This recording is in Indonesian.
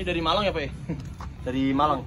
Ini dari Malang ya, Pak? Dari Malang.